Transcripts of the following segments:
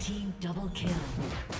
team double kill.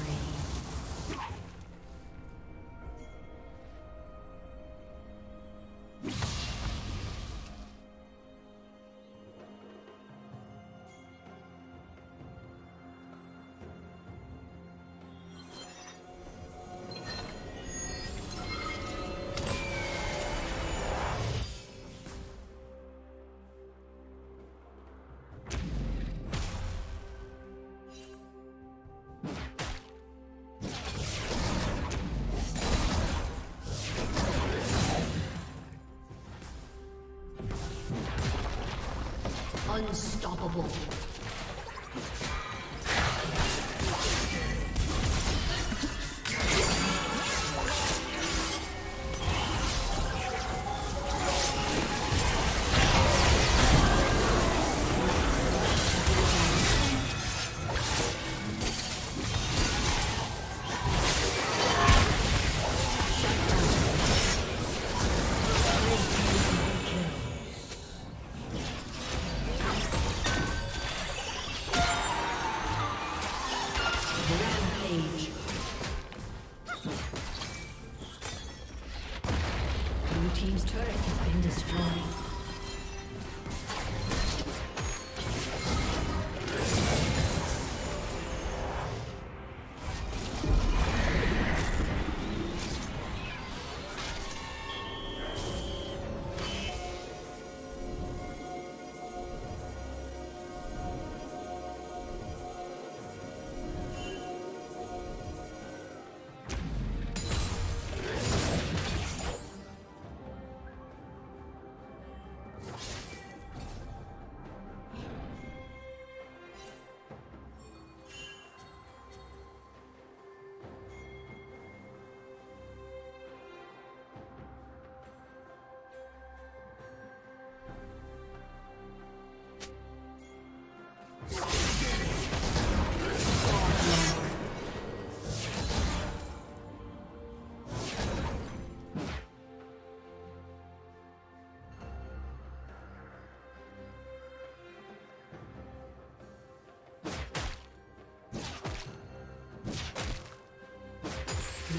Unstoppable.